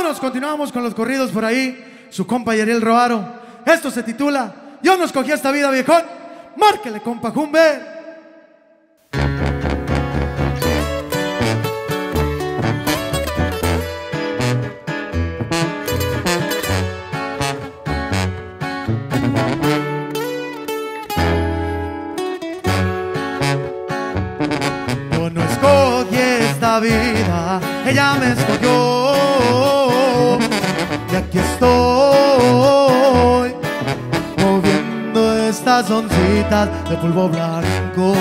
Vámonos, continuamos con los corridos por ahí. Su compa Yariel Roaro. Esto se titula Yo no escogí esta vida, viejón. Márquele, compa Jumbe. Yo no escogí esta vida, ella me escogió. Estas oncitas de polvo blanco.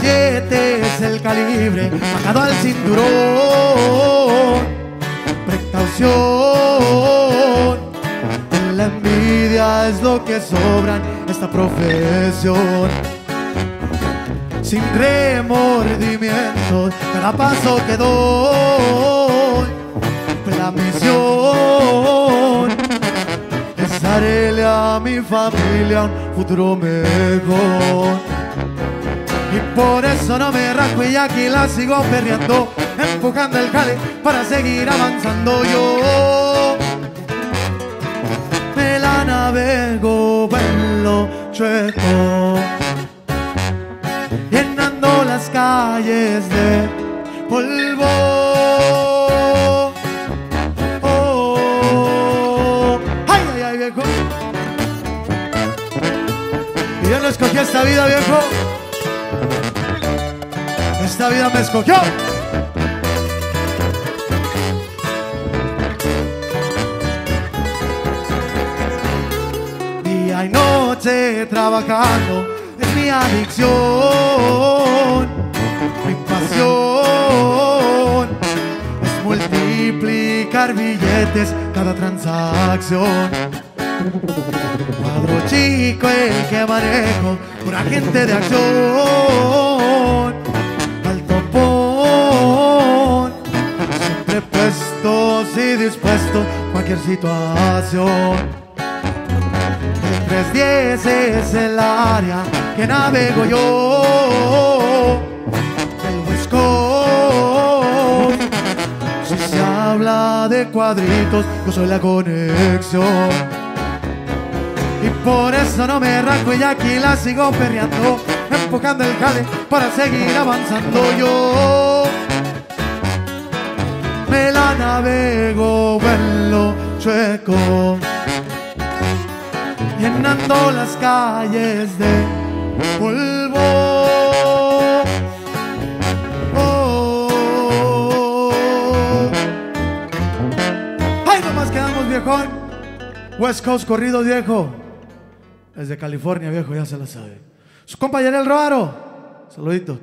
7 es el calibre, bajado al cinturón. Precaución, la envidia es lo que sobra esta profesión sin remordimientos, cada paso que doy, pues la misión mi familia un futuro mejor. Y por eso no me rasco y aquí la sigo perreando, empujando el jale para seguir avanzando yo. Me la navego en lo chueco llenando las calles de polvo. Yo no escogí esta vida, viejo. Esta vida me escogió. Día y noche trabajando es mi adicción, mi pasión es multiplicar billetes cada transacción. Cuadro chico el que manejo, pura gente de acción, al topón, siempre puestos y dispuestos a cualquier situación. El 310 es el área que navego yo. El Coast. Si se habla de cuadritos, yo soy la conexión. Y por eso no me arranco y aquí la sigo perreando, empujando el jale para seguir avanzando yo. Me la navego en lo chueco llenando las calles de polvo. Oh. ¡Ay, nomás quedamos, viejón! West Coast corrido, viejo. Desde California, viejo, ya se la sabe. Su compañero el Roaro. Saludito.